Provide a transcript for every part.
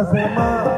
essa mal.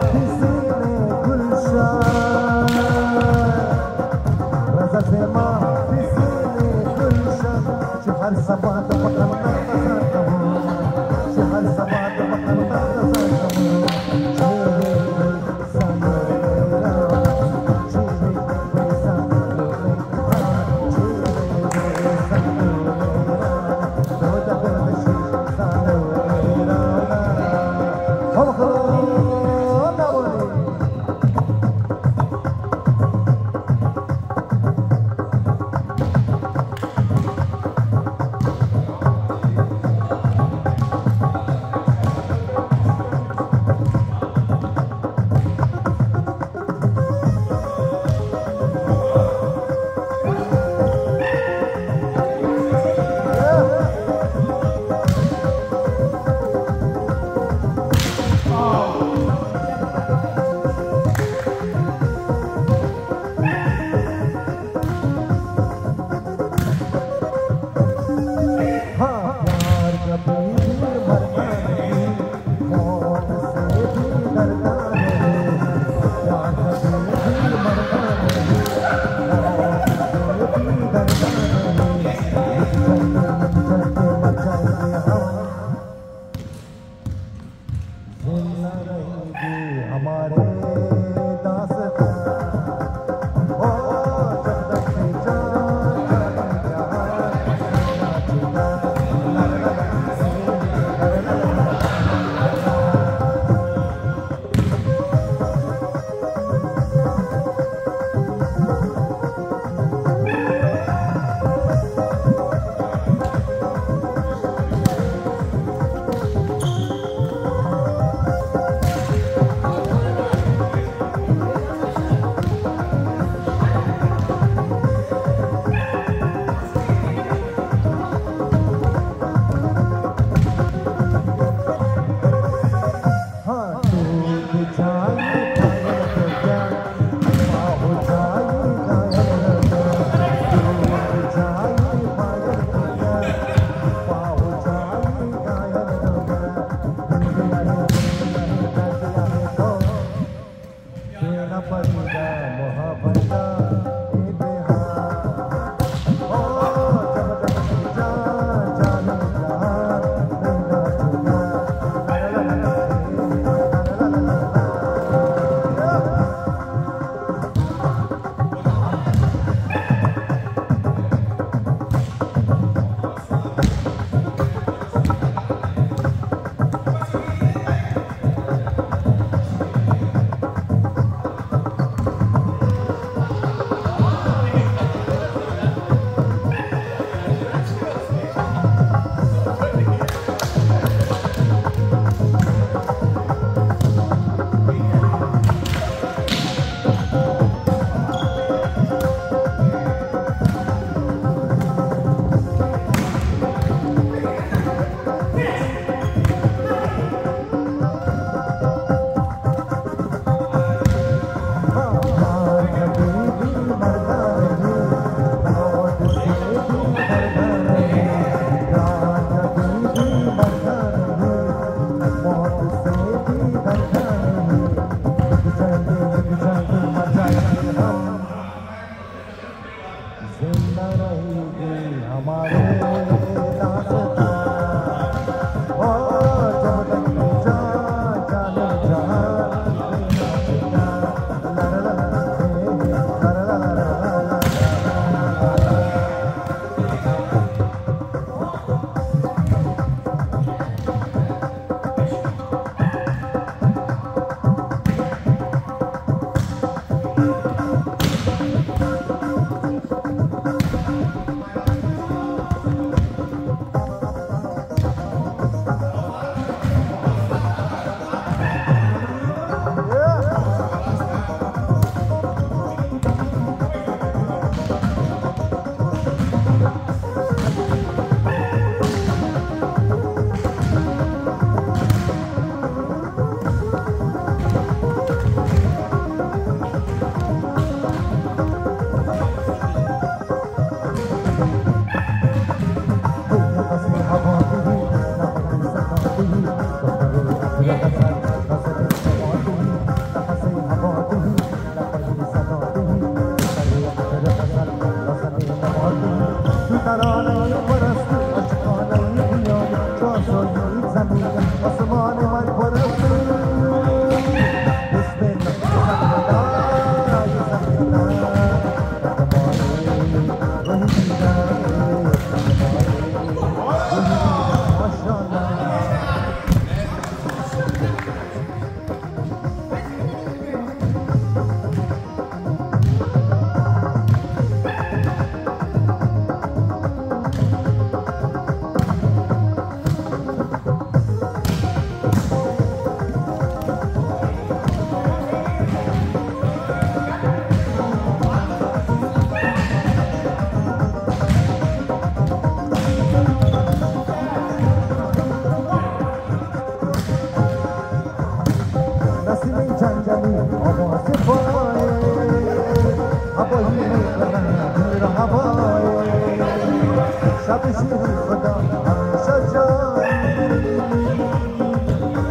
Osman var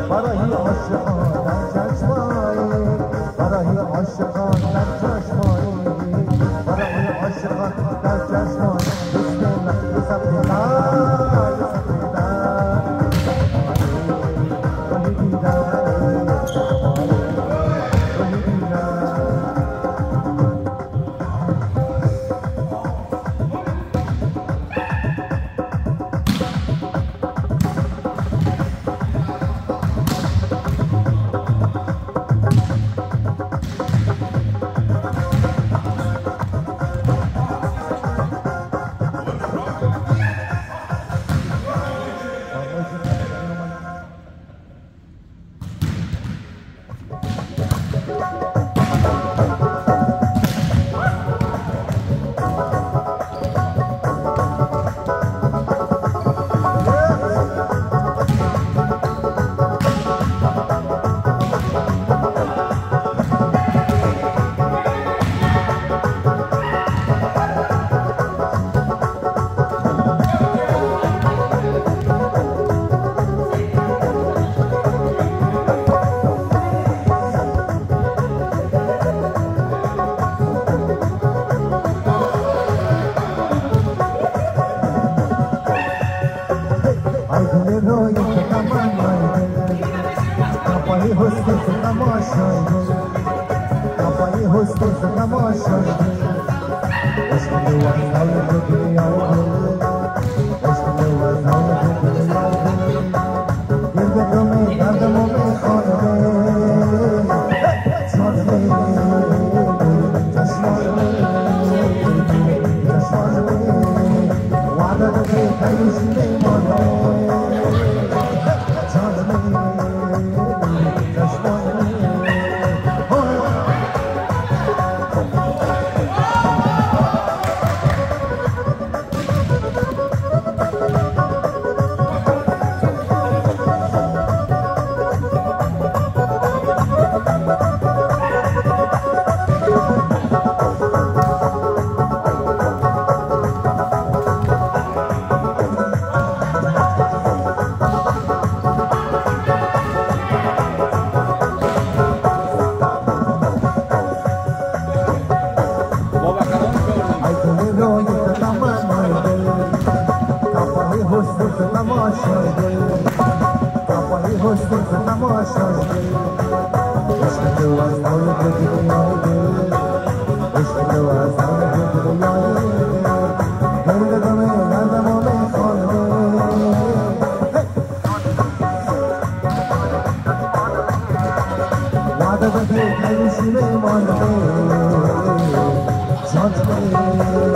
Para hiç aşağı Айдуменою катаманной, Капали густи сутамошной, Капали густи сутамошной, Ишкали ваннали бутили ауды, Ишкали ваннали бутили ауды, Ирде думи, надо муми хорды, Чорды, чашморды, Чашморды, Вада думи, конечно, Kapari hosnut tamaşay Kapari hosnut tamaşay Aşkı me. dağlı gözüm yağdı Aşkı kıvaz dağlı gözüm yağdı Nerede dame nerede mame kaldı Nada da pek her işime vardı Çantmayı